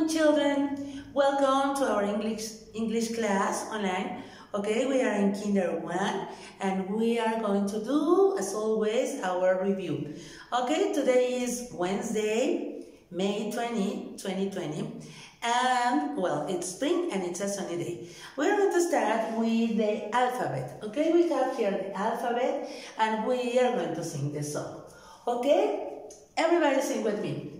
morning, children. Welcome to our English English class online. Okay, we are in Kinder 1 and we are going to do, as always, our review. Okay, today is Wednesday, May 20, 2020. And, well, it's spring and it's a sunny day. We're going to start with the alphabet. Okay, we have here the alphabet and we are going to sing the song. Okay, everybody sing with me.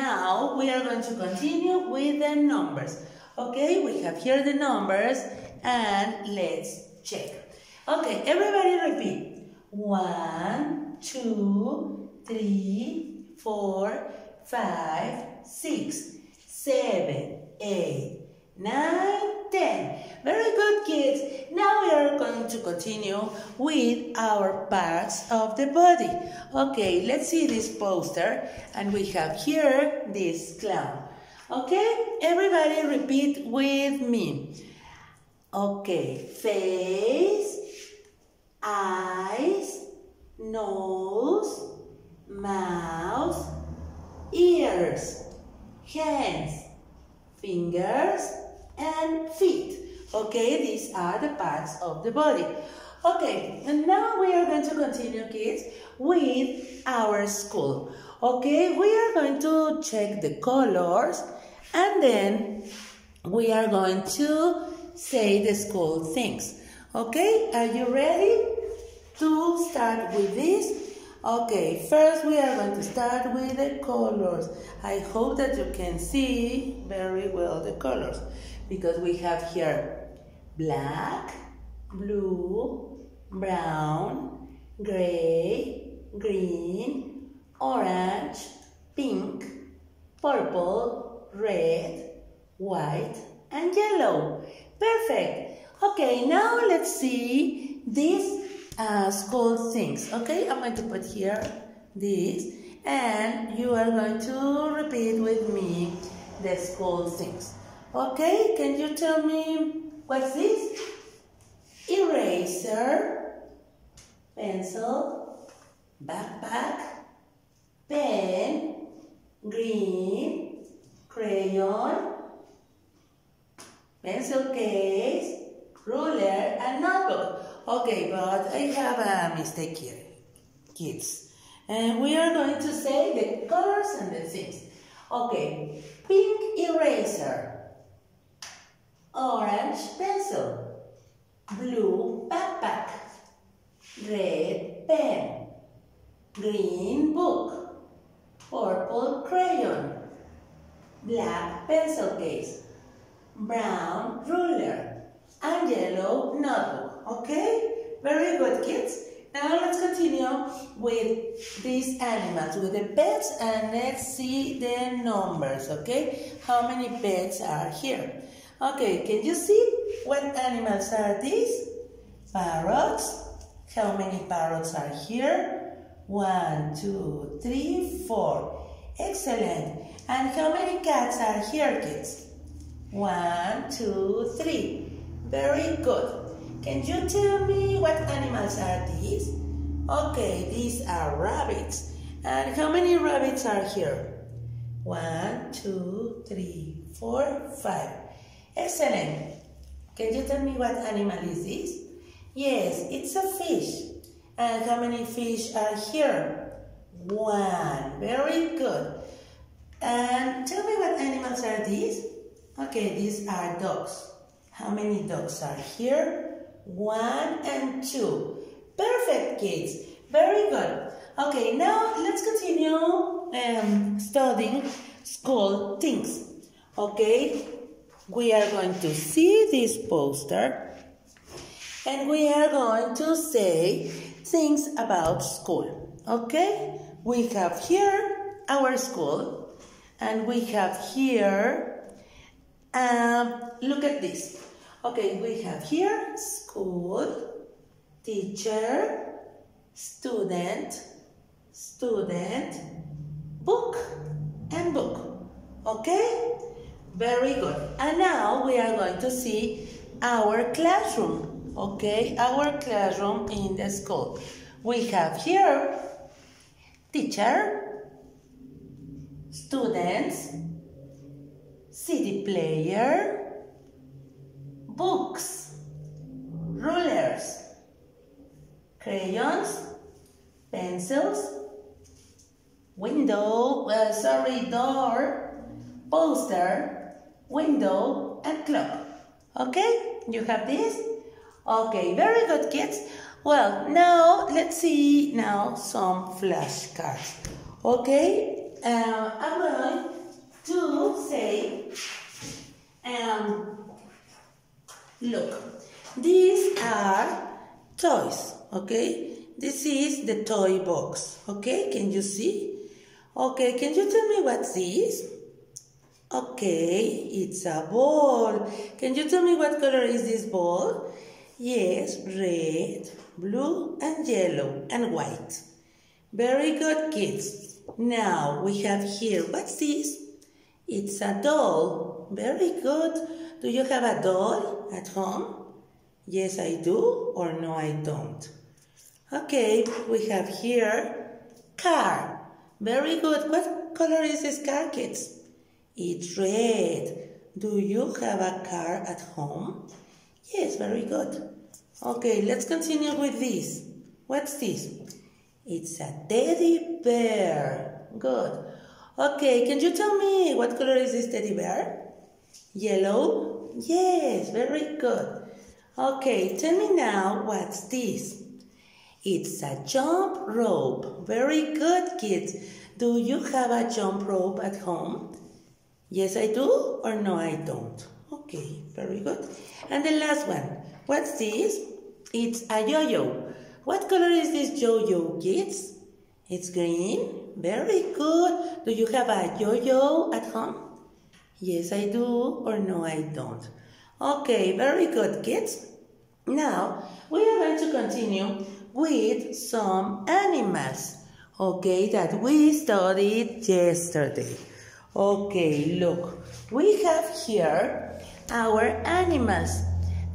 Now we are going to continue with the numbers. Okay, we have here the numbers and let's check. Okay, everybody repeat. One, two, three, four, five, six, seven, eight, nine, ten. Very good, kids. Now we are going to continue with our parts of the body. Okay, let's see this poster. And we have here this clown. Okay, everybody repeat with me. Okay, face, eyes, nose, mouth, ears, hands, fingers, and feet. Okay, these are the parts of the body. Okay, and now we are going to continue, kids, with our school. Okay, we are going to check the colors and then we are going to say the school things. Okay, are you ready to start with this? Okay, first we are going to start with the colors. I hope that you can see very well the colors because we have here black, blue, brown, gray, green, orange, pink, purple, red, white, and yellow. Perfect. Okay, now let's see this uh, school things. Okay, I'm going to put here this and you are going to repeat with me the school things. Okay, can you tell me what's this? Eraser, pencil, backpack, pen, green, crayon, pencil case, ruler, and notebook. Okay, but I have a mistake here, kids. And we are going to say the colors and the things. Okay, pink eraser, orange pencil, blue backpack, red pen, green book, purple crayon, black pencil case, brown ruler, and yellow notebook. Okay? Very good, kids. Now let's continue with these animals, with the pets, and let's see the numbers, okay? How many pets are here? Okay, can you see what animals are these? Parrots. How many parrots are here? One, two, three, four. Excellent. And how many cats are here, kids? One, two, three. Very good. Can you tell me what animals are these? Okay, these are rabbits. And how many rabbits are here? One, two, three, four, five. Excellent. Can you tell me what animal is this? Yes, it's a fish. And how many fish are here? One. Very good. And tell me what animals are these? Okay, these are dogs. How many dogs are here? One and two. Perfect, kids. Very good. Okay, now let's continue um, studying school things. Okay? We are going to see this poster and we are going to say things about school. Okay? We have here our school and we have here, um, look at this. Okay, we have here school, teacher, student, student, book, and book. Okay? Very good. And now we are going to see our classroom. Okay? Our classroom in the school. We have here teacher, students, CD player, books, rulers, crayons, pencils, window, uh, sorry, door, poster, window, and clock. Okay, you have this? Okay, very good kids. Well, now let's see now some flashcards. Okay, uh, I'm going to say, um, look, these are toys, okay? This is the toy box, okay? Can you see? Okay, can you tell me what's this? Okay, it's a ball. Can you tell me what color is this ball? Yes, red, blue, and yellow, and white. Very good, kids. Now we have here, what's this? It's a doll. Very good. Do you have a doll at home? Yes, I do, or no, I don't. Okay, we have here car. Very good. What color is this car, kids? It's red. Do you have a car at home? Yes, very good. Okay, let's continue with this. What's this? It's a teddy bear. Good. Okay, can you tell me what color is this teddy bear? Yellow? Yes, very good. Okay, tell me now what's this? It's a jump rope. Very good, kids. Do you have a jump rope at home? Yes, I do, or no, I don't. Okay, very good. And the last one. What's this? It's a yo-yo. What color is this yo-yo, kids? It's green. Very good. Do you have a yo-yo at home? Yes, I do, or no, I don't. Okay, very good, kids. Now, we are going to continue with some animals, okay, that we studied yesterday. Okay, look, we have here our animals,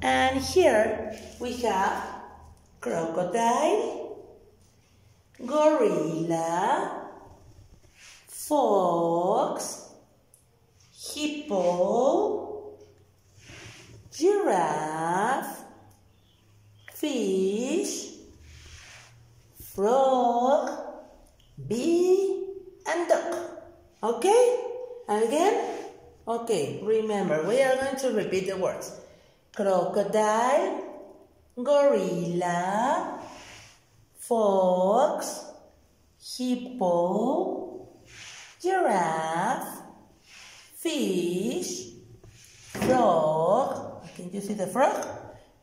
and here we have crocodile, gorilla, fox, hippo, giraffe, fish, frog, bee, and duck. Okay? Again? Okay, remember, we are going to repeat the words. Crocodile, gorilla, fox, hippo, giraffe, fish, frog. Can you see the frog?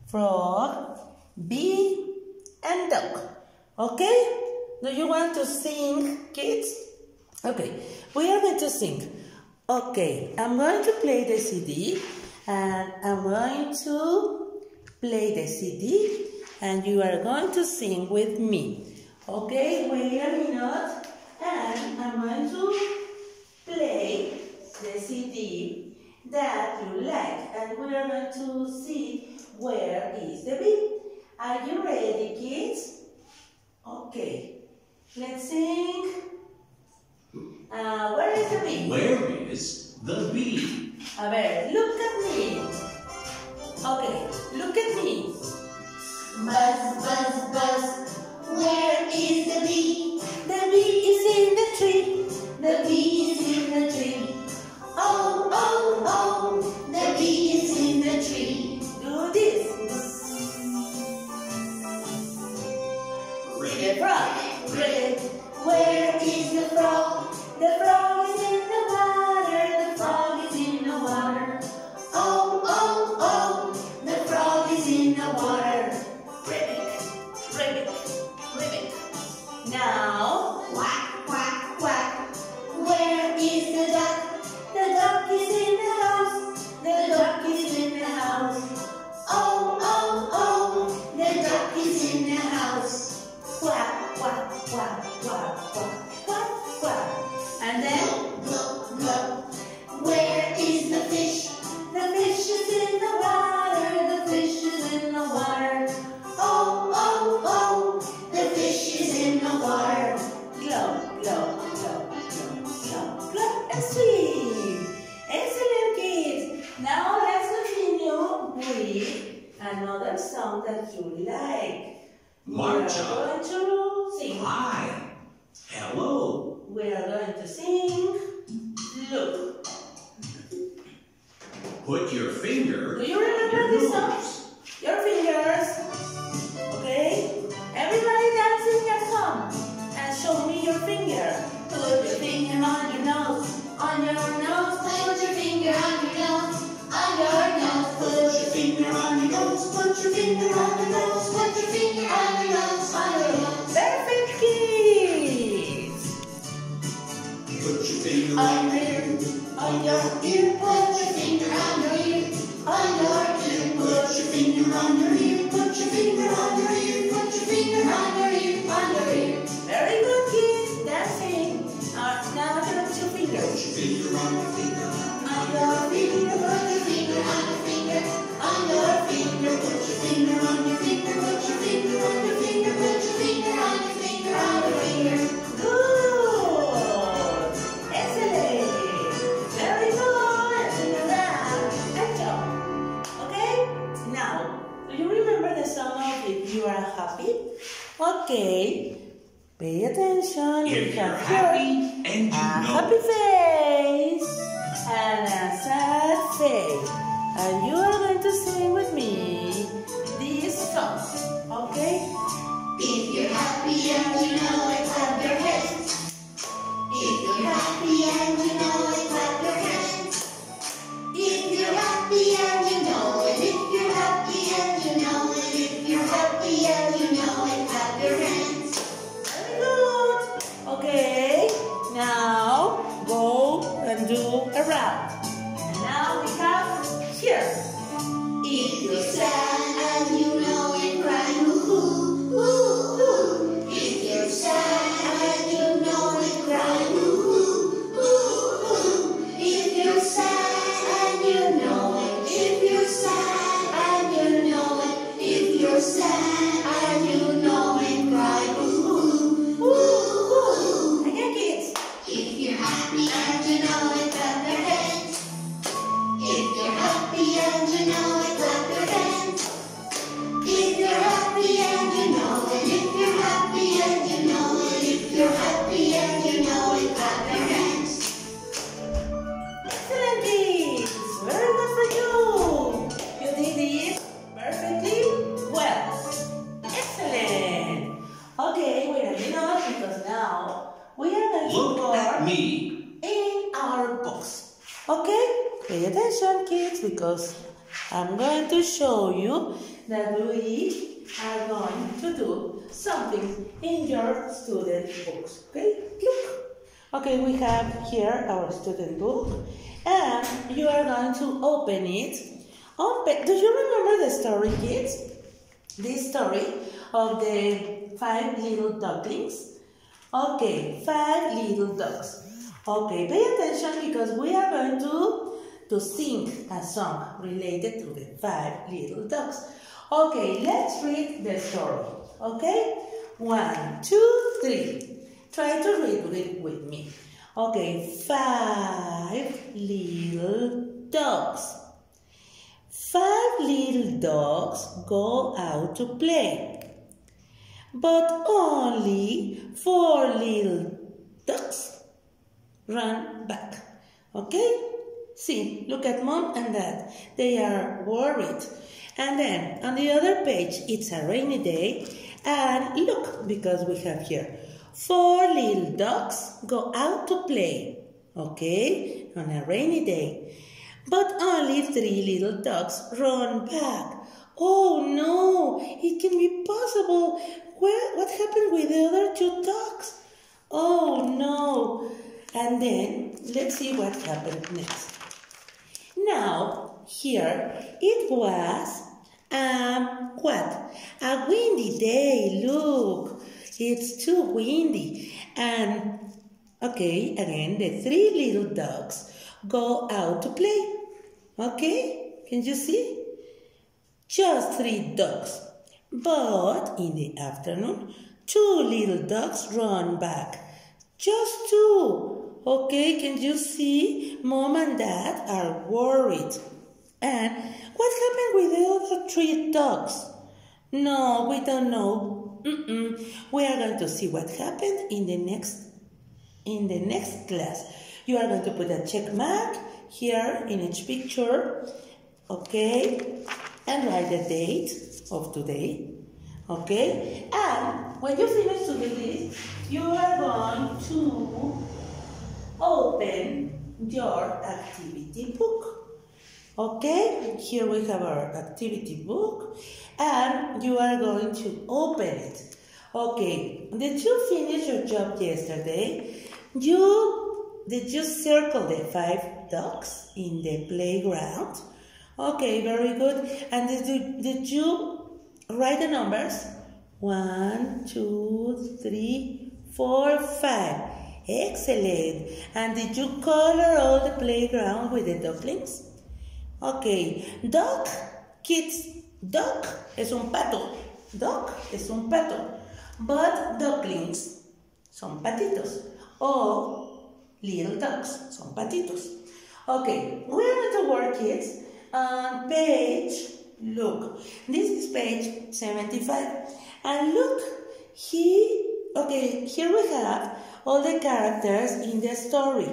Frog, bee, and duck. Okay? Do you want to sing, kids? Okay, we are going to sing. Okay, I'm going to play the CD and I'm going to play the CD and you are going to sing with me. Okay, wait a minute and I'm going to play the CD that you like and we are going to see where is the beat. Are you ready, kids? Okay, let's sing. Uh, where is the bee? Where is the bee? A ver, look at me. Okay, look at me. Buzz, buzz, buzz. Where is the bee? You like. We are Marcha. going to sing. Hi. Hello. We are going to sing. Look. Put your finger attention, kids, because I'm going to show you that we are going to do something in your student books. Okay? Look. Okay, we have here our student book, and you are going to open it. Open. Do you remember the story, kids? This story of the five little ducklings. Okay, five little ducks. Okay, pay attention because we are going to to sing a song related to the five little ducks. Okay, let's read the story. Okay, one, two, three. Try to read it with me. Okay, five little dogs. Five little dogs go out to play, but only four little ducks run back. Okay? See, look at mom and dad. They are worried. And then on the other page, it's a rainy day. And look, because we have here four little ducks go out to play. Okay? On a rainy day. But only three little ducks run back. Oh no, it can be possible. Where, what happened with the other two ducks? Oh no. And then let's see what happened next. Now, here it was um what? A windy day. Look, it's too windy. And okay, again, the three little dogs go out to play. Okay, can you see? Just three dogs. But in the afternoon, two little dogs run back. Just two. Okay, can you see? Mom and dad are worried. And what happened with the other three dogs? No, we don't know. Mm-mm. We are going to see what happened in the next in the next class. You are going to put a check mark here in each picture, okay? And write the date of today, okay? And when you finish to do this, you are going to open your activity book. Okay, here we have our activity book, and you are going to open it. Okay, did you finish your job yesterday? You did you circle the five dogs in the playground? Okay, very good. And did you, did you write the numbers? One, two, three, four, five. Excellent. And did you color all the playground with the ducklings? Ok, duck, kids, duck es un pato, duck es un pato, but ducklings son patitos, o little ducks son patitos. Ok, we're to work kids? On page, look, this is page 75, and look, he, okay, here we have all the characters in the story.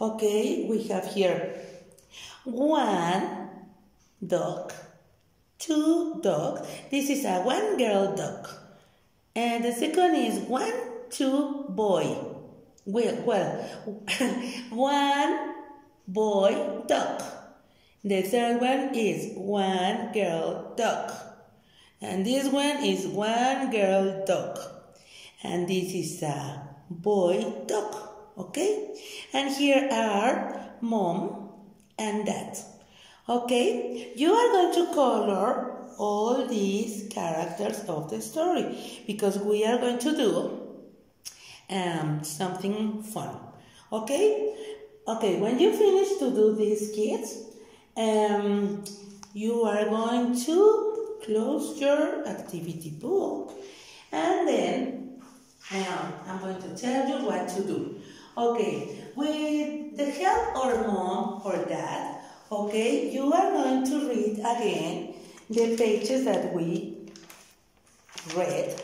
Okay, we have here one dog, two dogs. This is a one girl dog. And the second is one, two boy. Well, well one boy dog. The third one is one girl dog. And this one is one girl dog. And this is a boy dog. Okay? And here are mom and dad. Okay? You are going to color all these characters of the story because we are going to do um, something fun. Okay? Okay, when you finish to do these kids, um, you are going to close your activity book and then um, I'm going to tell you what to do. Okay, with the help of mom or dad, okay, you are going to read again the pages that we read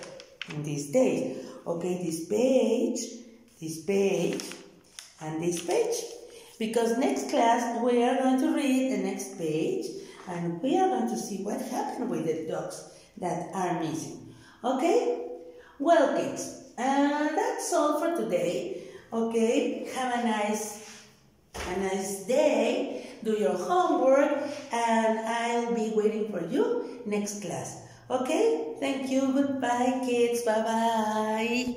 in this day. Okay, this page, this page, and this page. Because next class we are going to read the next page and we are going to see what happened with the dogs that are missing. Okay? Well, kids, and that's all for today. Okay, have a nice, a nice day. Do your homework, and I'll be waiting for you next class. Okay? Thank you. Goodbye, kids. Bye bye.